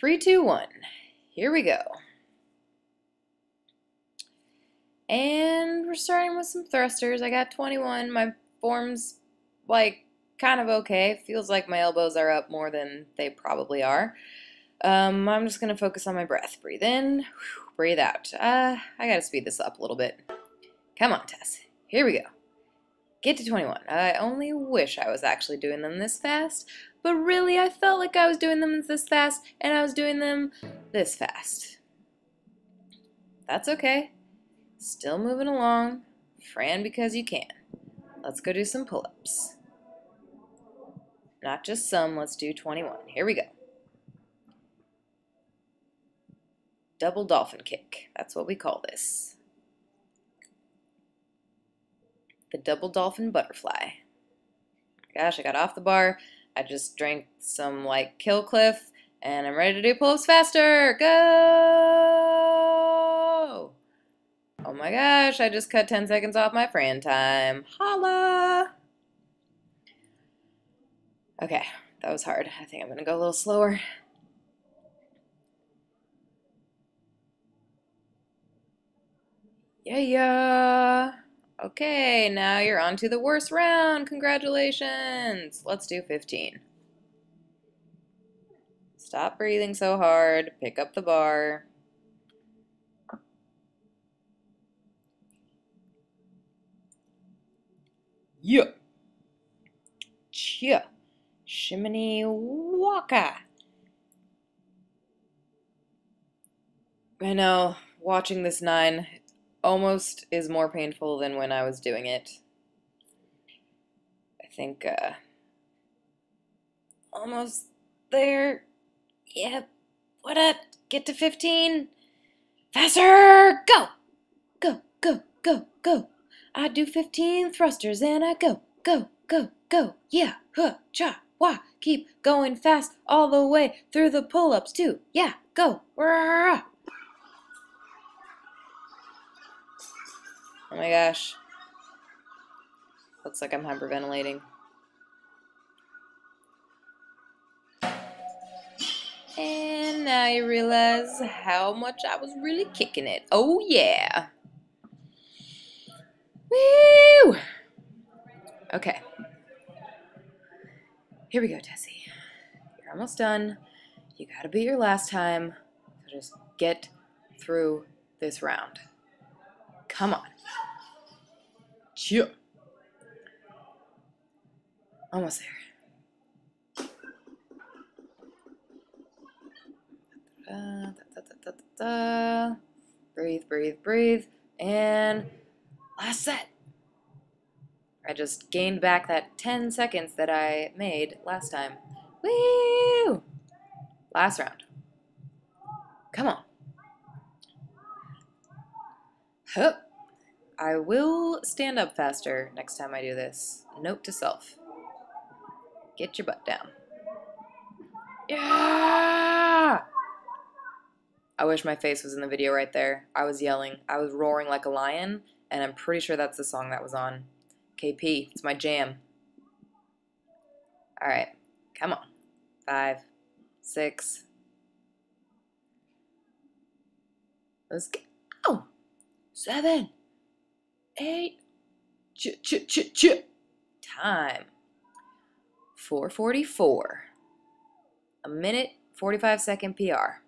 Three, two, one. Here we go. And we're starting with some thrusters. I got 21. My form's like kind of okay. Feels like my elbows are up more than they probably are. Um, I'm just going to focus on my breath. Breathe in, breathe out. Uh, I got to speed this up a little bit. Come on, Tess. Here we go. Get to 21. I only wish I was actually doing them this fast, but really I felt like I was doing them this fast, and I was doing them this fast. That's okay. Still moving along. Fran because you can. Let's go do some pull-ups. Not just some, let's do 21. Here we go. Double dolphin kick. That's what we call this. The double dolphin butterfly. Gosh, I got off the bar. I just drank some like Kill Cliff and I'm ready to do pull-ups faster. Go! Oh my gosh, I just cut 10 seconds off my Fran time. Holla! Okay, that was hard. I think I'm gonna go a little slower. Yeah, yeah. Okay, now you're on to the worst round. Congratulations. Let's do 15. Stop breathing so hard. Pick up the bar. Yeah. Chia. Shimmy Waka. I know, watching this nine almost is more painful than when I was doing it. I think, uh, almost there. Yep. What up? Get to 15. Faster! Go! Go, go, go, go. I do 15 thrusters and I go, go, go, go. Yeah, huh, cha, wah. Keep going fast all the way through the pull-ups too. Yeah, go. Rah. Oh my gosh. Looks like I'm hyperventilating. And now you realize how much I was really kicking it. Oh yeah. Woo! Okay. Here we go, Tessie. You're almost done. You gotta beat your last time. So just get through this round. Come on. Cheer. Almost there. Breathe, breathe, breathe. And last set. I just gained back that 10 seconds that I made last time. Woo! Last round. Come on. Hup. I will stand up faster next time I do this. Note to self. Get your butt down. Yeah! I wish my face was in the video right there. I was yelling. I was roaring like a lion, and I'm pretty sure that's the song that was on. KP, it's my jam. Alright, come on. Five, six. Let's go. Oh, seven, eight. Ch ch ch ch. Time. 444. A minute, 45 second PR.